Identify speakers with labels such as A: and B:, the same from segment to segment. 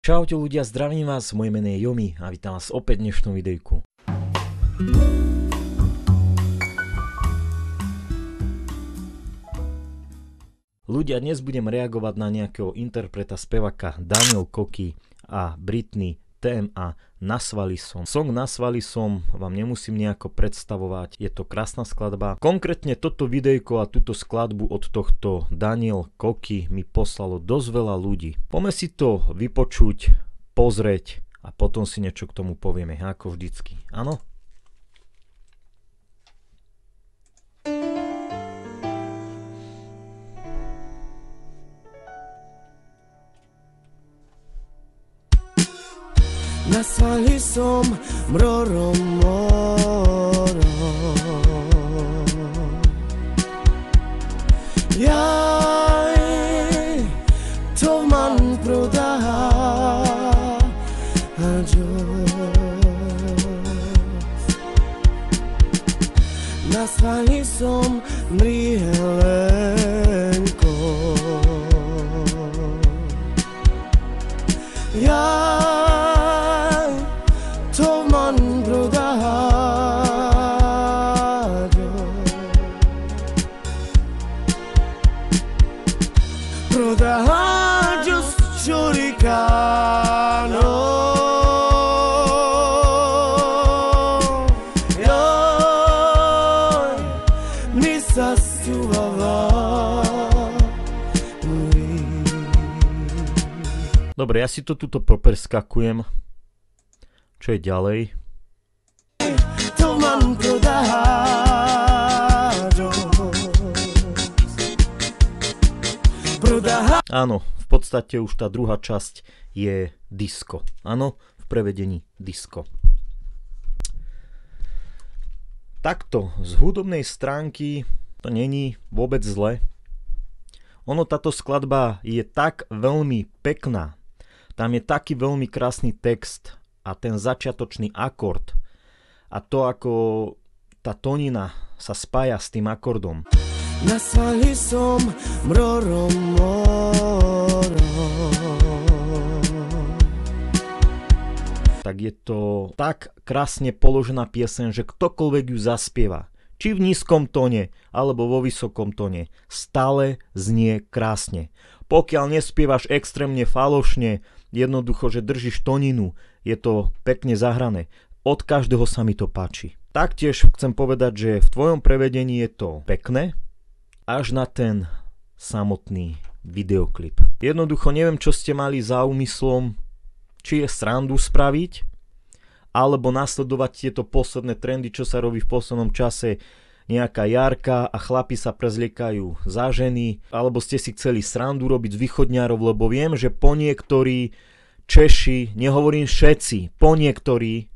A: Čaute ľudia, zdravím vás, moje meno je Jomi a vítam vás opäť v dnešnom videjku. Ľudia, dnes budem reagovať na nejakého interpreta spevaka Daniel Koky a Britney TMA Nasvali som. Song Nasvali som vám nemusím nejako predstavovať, je to krásna skladba. Konkrétne toto videjko a túto skladbu od tohto Daniel Koky mi poslalo dosť veľa ľudí. Poďme si to vypočuť, pozrieť a potom si niečo k tomu povieme, ako vždycky. Áno?
B: Sa salisom mrorom morom Jag tog man broda adjos Nazvali som
A: Dobre, ja si to tuto popreskakujem. Čo je ďalej?
B: To Prodahađo
A: Áno, v podstate už tá druhá časť je disco. Áno, v prevedení disco. Takto, z hudobnej stránky to není vôbec zle. Ono, táto skladba je tak veľmi pekná. Tam je taký veľmi krásny text a ten začiatočný akord a to, ako tá tonina sa spája s tým akordom.
B: Nasvali som mrorom
A: tak je to tak krásne položená piesen, že ktokoľvek ju zaspieva, či v nízkom tóne alebo vo vysokom tóne, stále znie krásne. Pokiaľ nespievaš extrémne falošne, jednoducho, že držíš toninu, je to pekne zahrané. Od každého sa mi to páči. Taktiež chcem povedať, že v tvojom prevedení je to pekné, až na ten samotný videoklip. Jednoducho neviem, čo ste mali za úmyslom, či je srandu spraviť, alebo nasledovať tieto posledné trendy, čo sa robí v poslednom čase, nejaká jarka a chlapi sa prezliekajú za ženy, alebo ste si chceli srandu robiť z východňarov, lebo viem, že po niektorí Češi, nehovorím všetci, po niektorí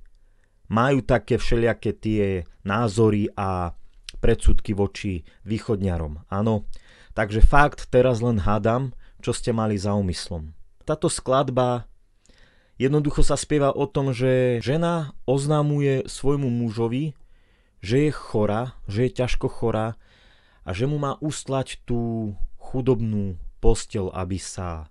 A: majú také všelijaké tie názory a predsudky voči východňarom. Áno, takže fakt teraz len hádam, čo ste mali za úmyslom. Táto skladba Jednoducho sa spieva o tom, že žena oznámuje svojmu mužovi, že je chora, že je ťažko chorá a že mu má ustlať tú chudobnú postel, aby sa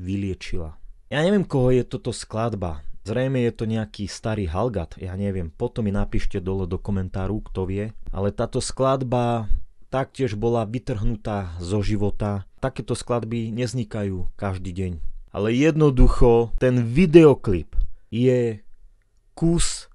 A: vyliečila. Ja neviem, koho je toto skladba. Zrejme je to nejaký starý Halgat, ja neviem, potom mi napíšte dole do komentáru, kto vie. Ale táto skladba taktiež bola vytrhnutá zo života. Takéto skladby neznikajú každý deň ale jednoducho ten videoklip je kus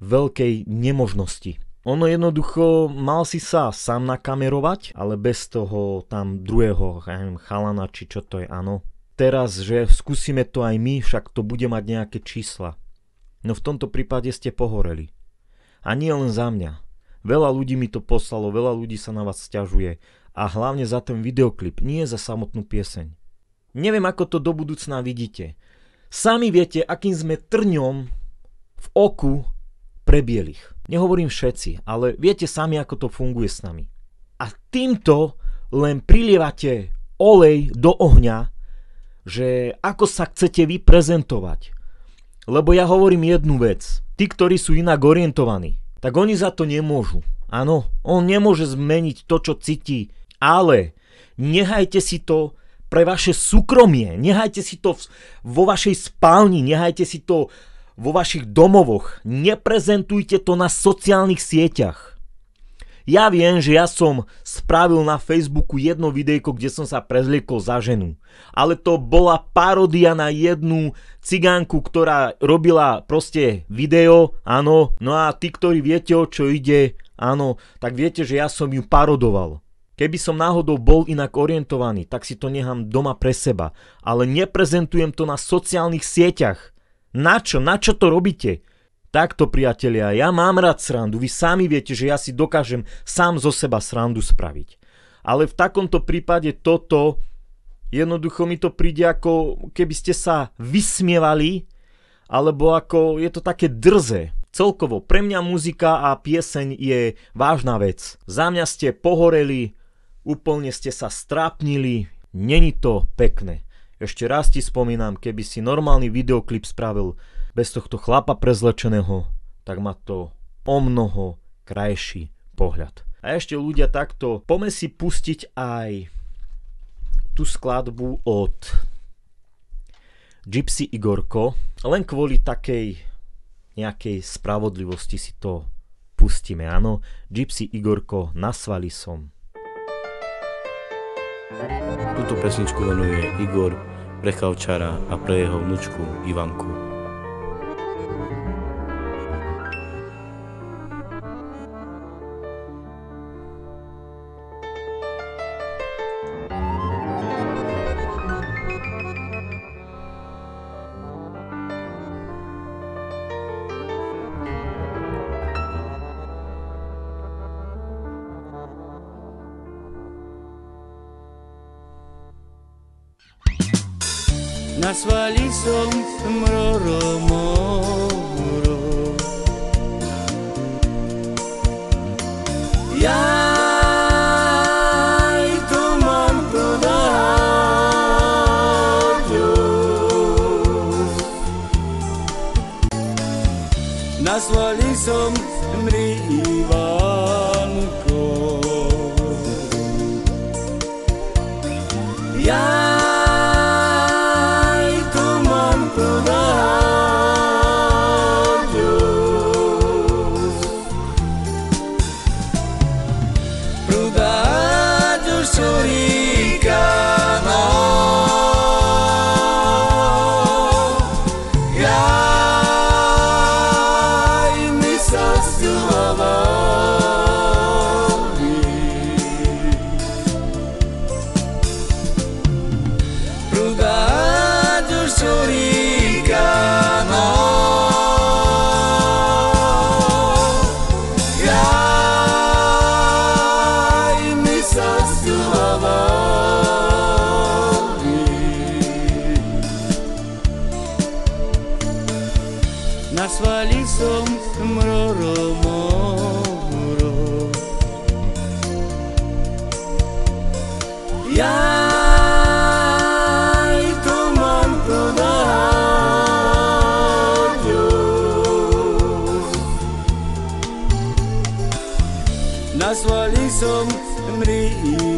A: veľkej nemožnosti. Ono jednoducho mal si sa sám nakamerovať, ale bez toho tam druhého ja neviem, chalana, či čo to je, áno. Teraz, že skúsime to aj my, však to bude mať nejaké čísla. No v tomto prípade ste pohoreli. A nie len za mňa. Veľa ľudí mi to poslalo, veľa ľudí sa na vás stiažuje. A hlavne za ten videoklip, nie za samotnú pieseň. Neviem, ako to do budúcna vidíte. Sami viete, akým sme trňom v oku pre bielých. Nehovorím všetci, ale viete sami, ako to funguje s nami. A týmto len prilievate olej do ohňa, že ako sa chcete vy prezentovať. Lebo ja hovorím jednu vec. Tí, ktorí sú inak orientovaní, tak oni za to nemôžu. Áno, on nemôže zmeniť to, čo cíti, ale nehajte si to pre vaše súkromie. Nehajte si to vo vašej spálni, nehajte si to vo vašich domovoch. Neprezentujte to na sociálnych sieťach. Ja viem, že ja som spravil na Facebooku jedno videjko, kde som sa prezliekol za ženu. Ale to bola parodia na jednu cigánku, ktorá robila proste video, áno. No a tí, ktorí viete, o čo ide, áno, tak viete, že ja som ju parodoval. Keby som náhodou bol inak orientovaný, tak si to nechám doma pre seba. Ale neprezentujem to na sociálnych sieťach. Na čo? Na čo to robíte? Takto priatelia, ja mám rád srandu, vy sami viete, že ja si dokážem sám zo seba srandu spraviť. Ale v takomto prípade toto, jednoducho mi to príde ako keby ste sa vysmievali, alebo ako je to také drze. Celkovo, pre mňa muzika a pieseň je vážna vec. Za mňa ste pohoreli, úplne ste sa strápnili, není to pekné. Ešte raz ti spomínam, keby si normálny videoklip spravil bez tohto chlapa prezlečeného, tak má to o mnoho krajší pohľad. A ešte ľudia takto, pome si pustiť aj tú skladbu od Gypsy Igorko, len kvôli takej nejakej spravodlivosti si to pustíme, áno. Gypsy Igorko, nasvali som.
C: Túto pesničku venuje Igor pre Chavčara a pre jeho vnúčku Ivanku.
D: Nasvali som mroro moro Ja to mám prodáďos asfa lisom mroro moro Ya Nasvali som mriji